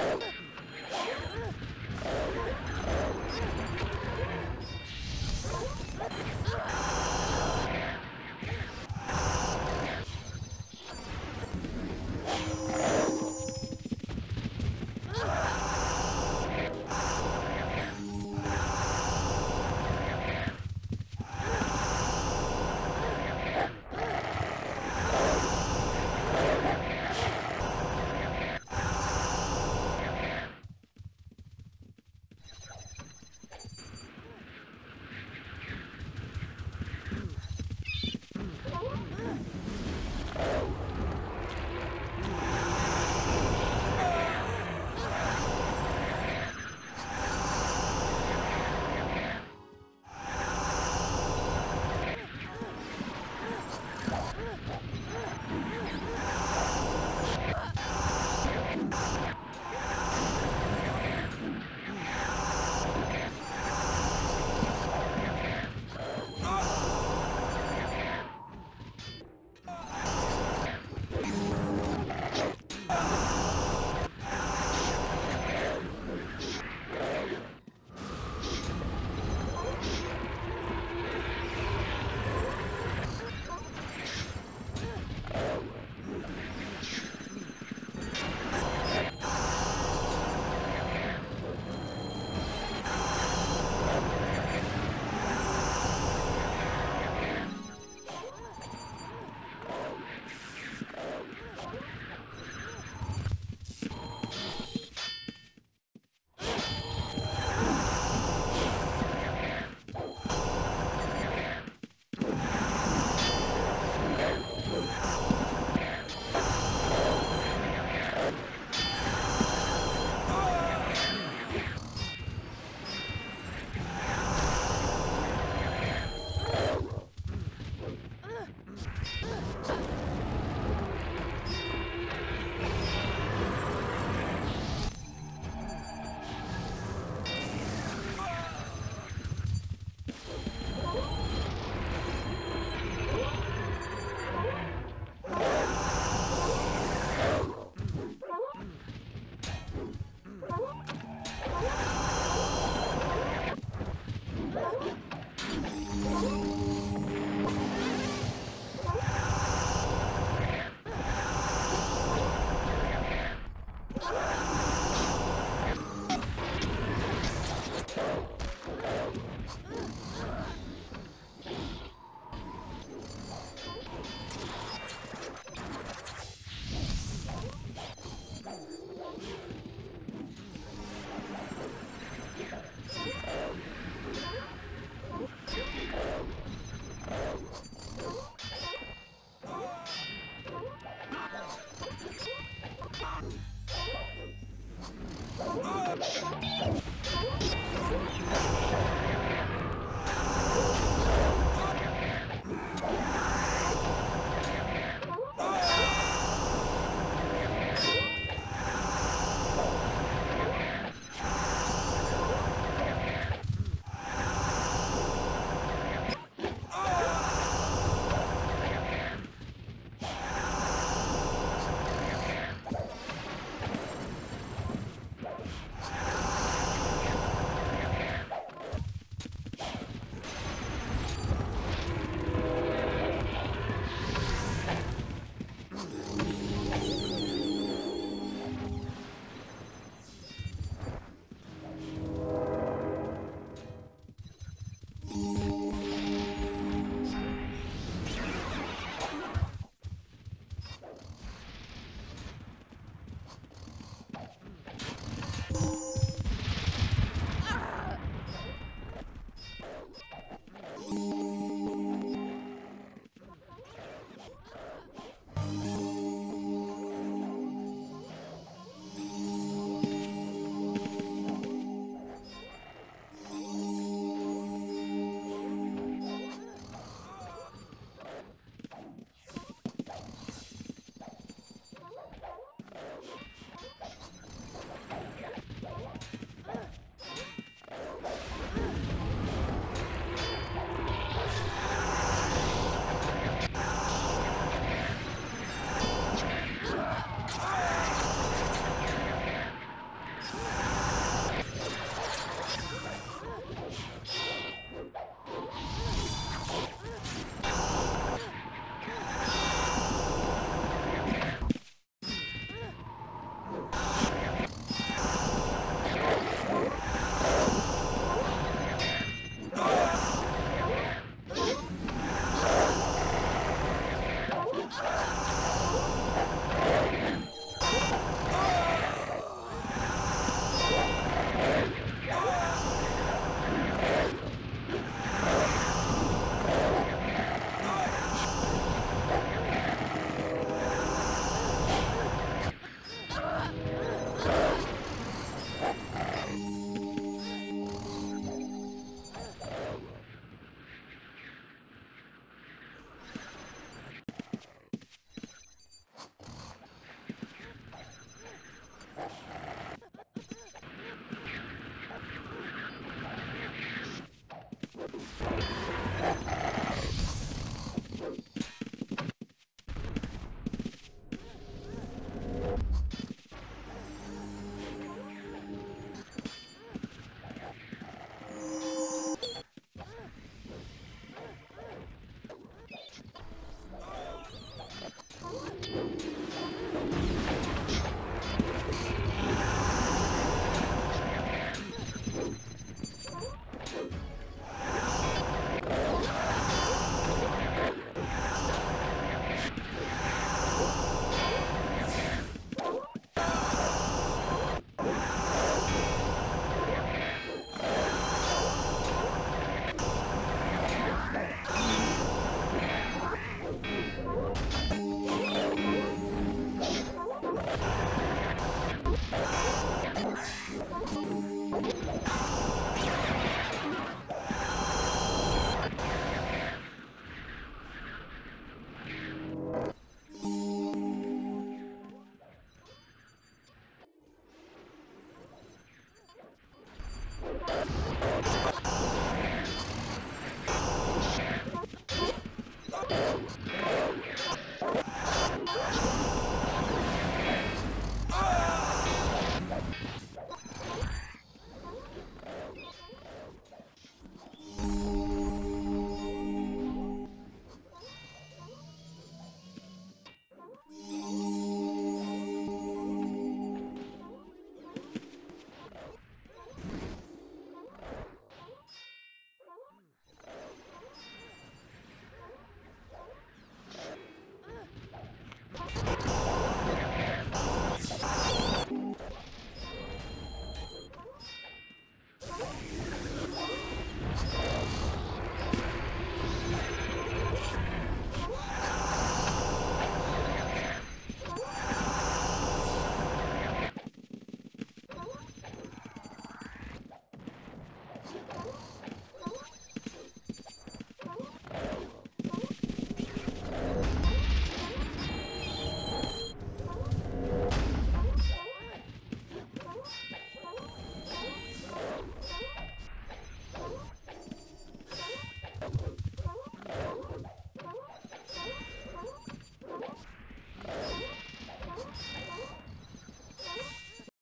Oh.